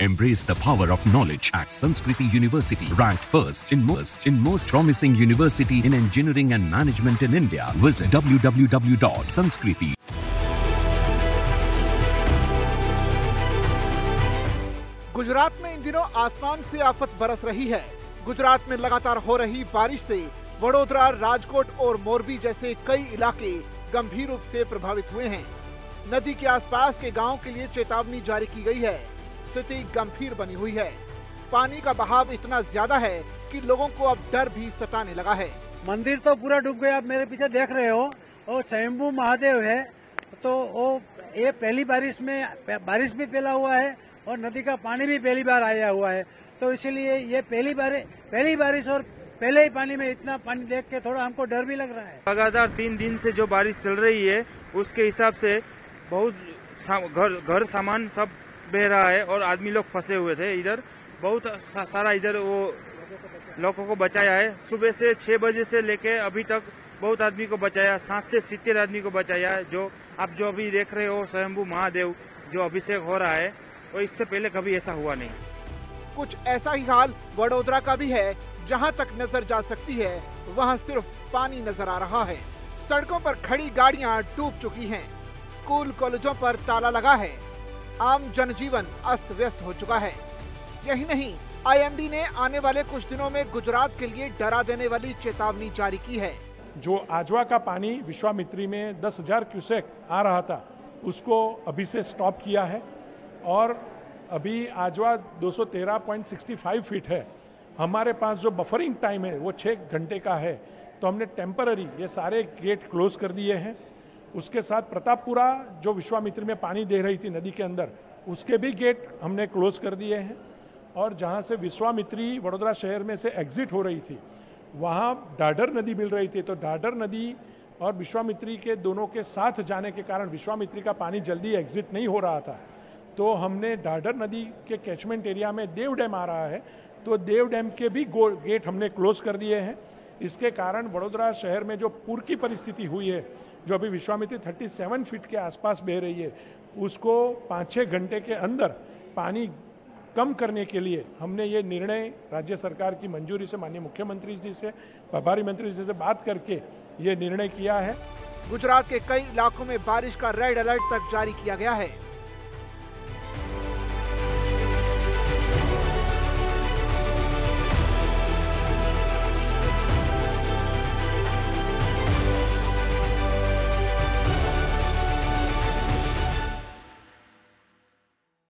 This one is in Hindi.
Embrace the power of knowledge at Sanskriti University, ranked first in most in most promising university in engineering and management in India. Visit www.sanskriti. Gujarat में इन दिनों आसमान से आफत बरस रही है गुजरात में लगातार हो रही बारिश से वडोदरा राजकोट और मोरबी जैसे कई इलाके गंभीर रूप से प्रभावित हुए हैं नदी के आसपास के गाँव के लिए चेतावनी जारी की गई है स्थिति गंभीर बनी हुई है। पानी का बहाव इतना ज़्यादा है कि लोगों को अब डर भी सताने लगा है। मंदिर तो पूरा डूब गया आप मेरे पीछे देख रहे हो। और स्वयंभू महादेव है तो वो ये पहली बारिश में बारिश भी फैला हुआ है और नदी का पानी भी पहली बार आया हुआ है। तो इसीलिए ये पहली बार पहली बारिश और पहले ही पानी में इतना पानी देख के थोड़ा हमको डर भी लग रहा है। लगातार तीन दिन से जो बारिश चल रही है उसके हिसाब से बहुत सा, घर घर सामान सब बह रहा है और आदमी लोग फंसे हुए थे इधर। बहुत सारा इधर वो लोगों को बचाया है। सुबह से छह बजे से लेके अभी तक बहुत आदमी को बचाया। सात से सितर आदमी को बचाया जो आप जो अभी देख रहे हो, स्वयंभू महादेव, जो अभिषेक हो रहा है, वो इससे पहले कभी ऐसा हुआ नहीं। कुछ ऐसा ही हाल वडोदरा का भी है, जहाँ तक नज़र जा सकती है, वहाँ सिर्फ़ पानी नज़र आ रहा है। सड़कों पर खड़ी गाड़ियाँ डूब चुकी हैं। स्कूल, कॉलेजों पर ताला लगा है। आम जनजीवन अस्त व्यस्त हो चुका है। यही नहीं आईएमडी ने आने वाले कुछ दिनों में गुजरात के लिए डरा देने वाली चेतावनी जारी की है। जो आजवा का पानी विश्वामित्री में दस हज़ार क्यूसेक आ रहा था, उसको अभी से स्टॉप किया है और अभी आजवा 213.65 फीट है। हमारे पास जो बफरिंग टाइम है, वो छः घंटे का है। तो हमने टेम्पररी ये सारे गेट क्लोज कर दिए हैं। उसके साथ प्रतापपुरा, जो विश्वामित्री में पानी दे रही थी नदी के अंदर, उसके भी गेट हमने क्लोज कर दिए हैं। और जहाँ से विश्वामित्री वडोदरा शहर में से एग्जिट हो रही थी, वहाँ डाडर नदी मिल रही थी। तो डाडर नदी और विश्वामित्री के दोनों के साथ जाने के कारण विश्वामित्री का पानी जल्दी एग्जिट नहीं हो रहा था। तो हमने डाडर नदी के कैचमेंट एरिया में देव डैम आ रहा है। तो देव डैम के भी गेट हमने क्लोज कर दिए हैं। इसके कारण वडोदरा शहर में जो पूर की परिस्थिति हुई है, जो अभी विश्वामित्री 37 फीट के आसपास बह रही है, उसको पाँच छः घंटे के अंदर पानी कम करने के लिए हमने ये निर्णय राज्य सरकार की मंजूरी से, माननीय मुख्यमंत्री जी से प्रभारी मंत्री जी से बात करके ये निर्णय किया है। गुजरात के कई इलाकों में बारिश का रेड अलर्ट तक जारी किया गया है।